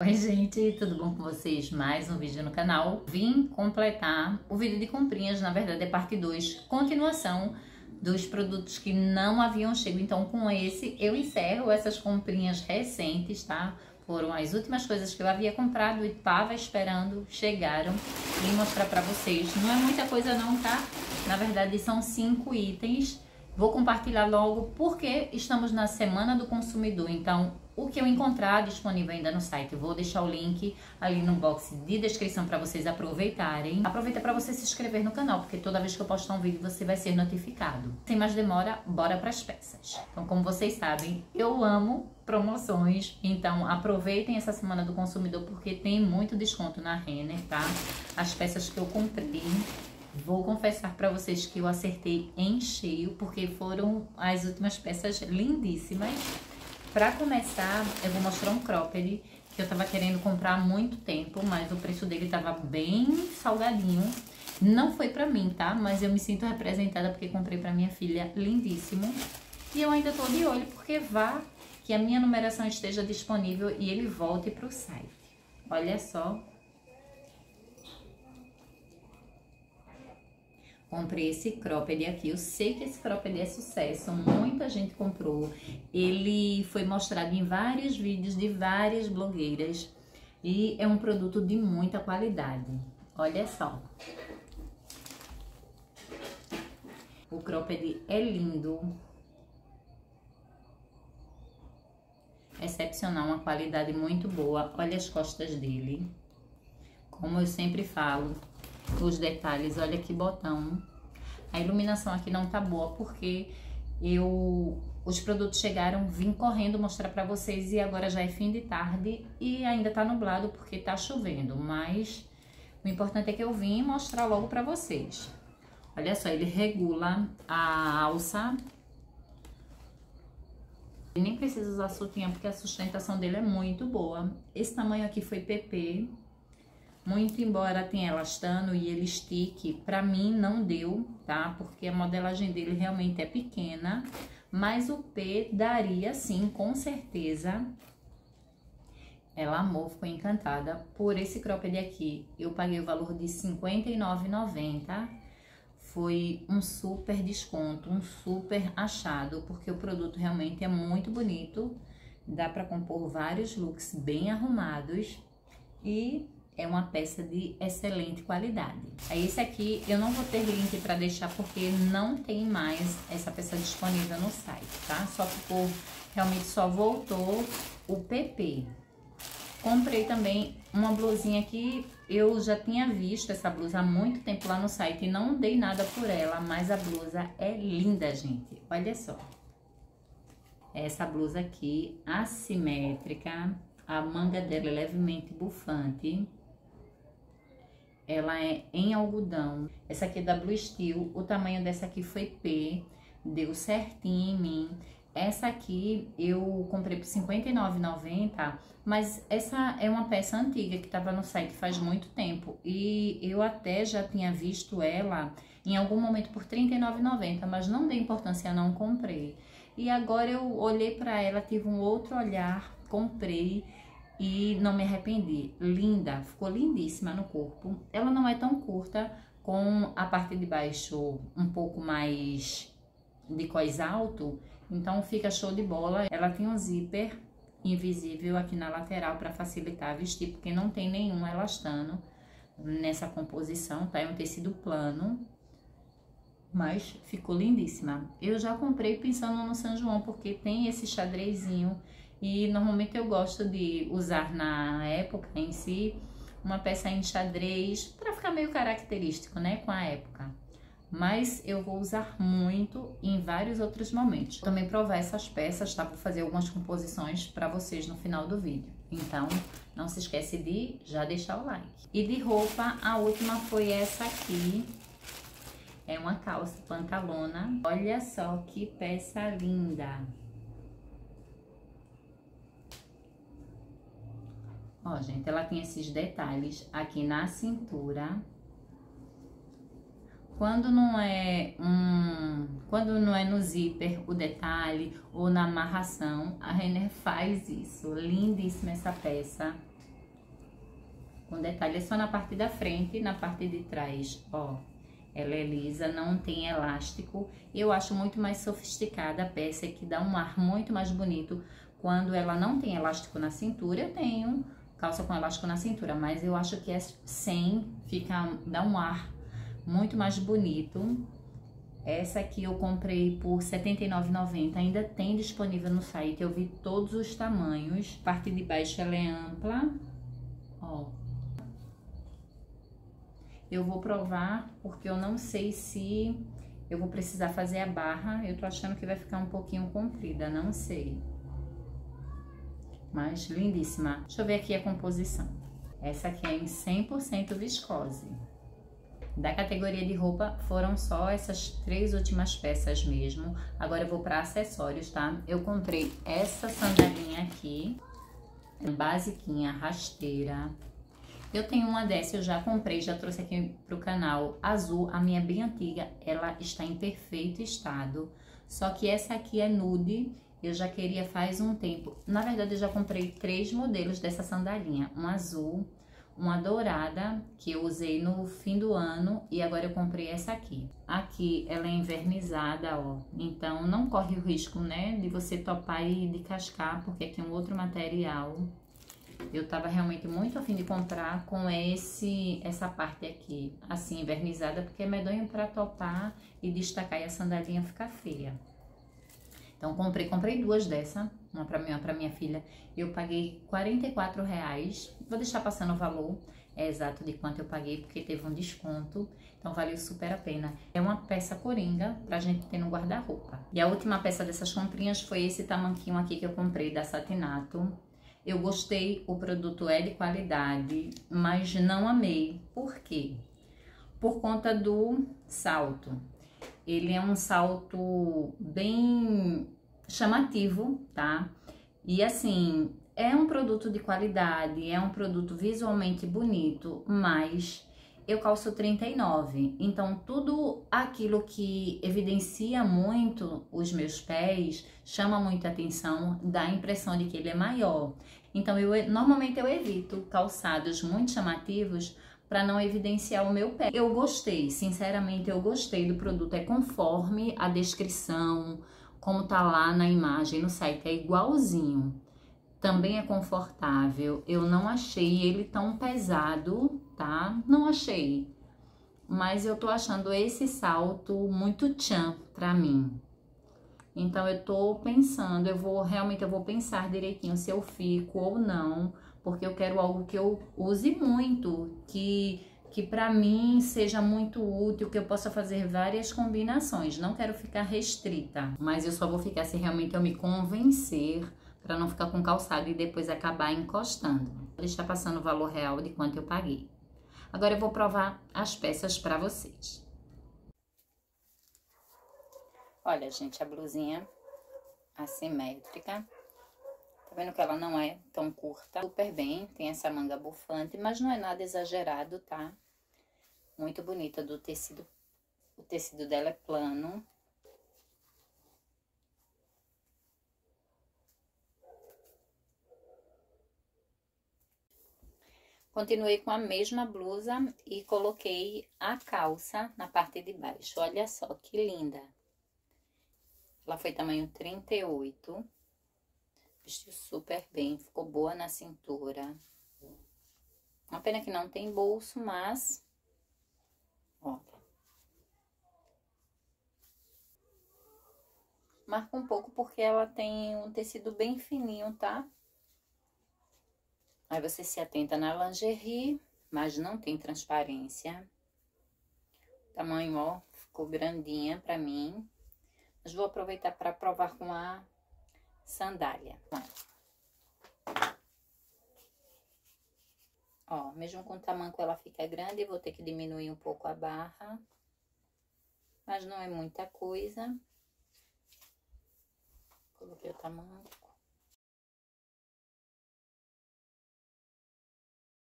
Oi gente, tudo bom com vocês? Mais um vídeo no canal. Vim completar o vídeo de comprinhas, na verdade é parte 2, continuação dos produtos que não haviam chego. Então com esse eu encerro essas comprinhas recentes, tá? Foram as últimas coisas que eu havia comprado e tava esperando, chegaram. Vim mostrar pra vocês. Não é muita coisa não, tá? Na verdade são cinco itens. Vou compartilhar logo porque estamos na Semana do Consumidor, então o que eu encontrar disponível ainda no site. Eu vou deixar o link ali no box de descrição para vocês aproveitarem. Aproveita para você se inscrever no canal, porque toda vez que eu postar um vídeo você vai ser notificado. Sem mais demora, bora para as peças. Então, como vocês sabem, eu amo promoções, então aproveitem essa semana do consumidor porque tem muito desconto na Renner, tá? As peças que eu comprei Vou confessar para vocês que eu acertei em cheio, porque foram as últimas peças lindíssimas. Para começar, eu vou mostrar um cropped que eu tava querendo comprar há muito tempo, mas o preço dele tava bem salgadinho. Não foi pra mim, tá? Mas eu me sinto representada porque comprei pra minha filha, lindíssimo. E eu ainda tô de olho porque vá que a minha numeração esteja disponível e ele volte pro site. Olha só Comprei esse cropped aqui. Eu sei que esse cropped é sucesso, muita gente comprou. Ele foi mostrado em vários vídeos de várias blogueiras e é um produto de muita qualidade. Olha só. O cropped é lindo. Excepcional, uma qualidade muito boa. Olha as costas dele. Como eu sempre falo, os detalhes. Olha que botão. A iluminação aqui não tá boa porque eu os produtos chegaram, vim correndo mostrar para vocês e agora já é fim de tarde e ainda tá nublado porque tá chovendo, mas o importante é que eu vim mostrar logo para vocês. Olha só, ele regula a alça. Nem precisa usar sutiã porque a sustentação dele é muito boa. Esse tamanho aqui foi PP, muito embora tenha elastano e ele estique, para mim não deu, tá? Porque a modelagem dele realmente é pequena, mas o P daria sim, com certeza. Ela amou, ficou encantada por esse cropped aqui. Eu paguei o valor de R$ 59,90. Foi um super desconto, um super achado, porque o produto realmente é muito bonito. Dá para compor vários looks bem arrumados e é uma peça de excelente qualidade. Esse aqui eu não vou ter link para deixar porque não tem mais essa peça disponível no site, tá? Só ficou, realmente só voltou o PP. Comprei também uma blusinha que eu já tinha visto essa blusa há muito tempo lá no site e não dei nada por ela, mas a blusa é linda, gente. Olha só. Essa blusa aqui, assimétrica, a manga dela é levemente bufante ela é em algodão. Essa aqui é da Blue Steel, o tamanho dessa aqui foi P, deu certinho em mim. Essa aqui eu comprei por R$59,90, mas essa é uma peça antiga que estava no site faz muito tempo. E eu até já tinha visto ela em algum momento por R$39,90, mas não dei importância, não comprei. E agora eu olhei para ela, tive um outro olhar, comprei e não me arrependi. Linda, ficou lindíssima no corpo. Ela não é tão curta, com a parte de baixo um pouco mais de cós alto, então fica show de bola. Ela tem um zíper invisível aqui na lateral para facilitar vestir, porque não tem nenhum elastano nessa composição, tá? É um tecido plano, mas ficou lindíssima. Eu já comprei pensando no São João, porque tem esse xadrezinho e normalmente eu gosto de usar na época em si uma peça em xadrez para ficar meio característico, né, com a época. Mas eu vou usar muito em vários outros momentos. Também provar essas peças, tá? Vou fazer algumas composições para vocês no final do vídeo. Então, não se esquece de já deixar o like. E de roupa, a última foi essa aqui. É uma calça pantalona. Olha só que peça linda. Ó, gente, ela tem esses detalhes aqui na cintura. Quando não é um, quando não é no zíper o detalhe ou na amarração, a Renner faz isso. Lindíssima essa peça. com detalhe. É só na parte da frente, na parte de trás, ó. Ela é lisa, não tem elástico. Eu acho muito mais sofisticada a peça, que dá um ar muito mais bonito. Quando ela não tem elástico na cintura, eu tenho calça com elástico na cintura, mas eu acho que é sem, fica, dá um ar muito mais bonito. Essa aqui eu comprei por R$ 79,90, ainda tem disponível no site, eu vi todos os tamanhos. Parte de baixo ela é ampla, ó. Eu vou provar porque eu não sei se eu vou precisar fazer a barra. Eu tô achando que vai ficar um pouquinho comprida, não sei. Mas lindíssima. Deixa eu ver aqui a composição. Essa aqui é em 100% viscose. Da categoria de roupa foram só essas três últimas peças mesmo. Agora eu vou para acessórios, tá? Eu comprei essa sandalinha aqui, basiquinha, rasteira. Eu tenho uma dessa, eu já comprei, já trouxe aqui pro canal, azul, a minha bem antiga, ela está em perfeito estado. Só que essa aqui é nude eu já queria faz um tempo. Na verdade, eu já comprei três modelos dessa sandalinha. Um azul, uma dourada, que eu usei no fim do ano, e agora eu comprei essa aqui. Aqui, ela é envernizada, ó. Então, não corre o risco, né, de você topar e de cascar, porque aqui é um outro material. Eu tava realmente muito afim de comprar com esse, essa parte aqui, assim, envernizada, porque é medonho pra topar e destacar e a sandalinha ficar feia. Então, comprei, comprei duas dessa, uma para mim, uma para minha filha. Eu paguei 44 reais. Vou deixar passando o valor é exato de quanto eu paguei, porque teve um desconto. Então, valeu super a pena. É uma peça coringa pra gente ter no guarda-roupa. E a última peça dessas comprinhas foi esse tamanquinho aqui que eu comprei da Satinato. Eu gostei, o produto é de qualidade, mas não amei. Por quê? Por conta do salto. Ele é um salto bem chamativo, tá? E assim, é um produto de qualidade, é um produto visualmente bonito, mas eu calço 39. Então, tudo aquilo que evidencia muito os meus pés, chama muita atenção, dá a impressão de que ele é maior. Então, eu normalmente eu evito calçados muito chamativos para não evidenciar o meu pé. Eu gostei, sinceramente eu gostei do produto, é conforme a descrição, como tá lá na imagem no site, é igualzinho. Também é confortável. Eu não achei ele tão pesado, tá? Não achei. Mas eu tô achando esse salto muito tchan pra mim. Então eu tô pensando, eu vou realmente eu vou pensar direitinho se eu fico ou não porque eu quero algo que eu use muito, que que para mim seja muito útil, que eu possa fazer várias combinações. Não quero ficar restrita, mas eu só vou ficar se realmente eu me convencer para não ficar com calçado e depois acabar encostando. Vou deixar passando o valor real de quanto eu paguei. Agora eu vou provar as peças para vocês. Olha, gente, a blusinha assimétrica vendo que ela não é tão curta, super bem, tem essa manga bufante, mas não é nada exagerado, tá? Muito bonita do tecido, o tecido dela é plano. Continuei com a mesma blusa e coloquei a calça na parte de baixo. Olha só que linda. Ela foi tamanho 38. Vestiu super bem, ficou boa na cintura. Uma pena que não tem bolso, mas... Olha. Marca um pouco porque ela tem um tecido bem fininho, tá? Aí você se atenta na lingerie, mas não tem transparência. tamanho, ó, ficou grandinha pra mim. Mas vou aproveitar para provar com a sandália. Ó, mesmo com o tamanco ela fica grande, vou ter que diminuir um pouco a barra. Mas não é muita coisa. Coloquei o tamanco.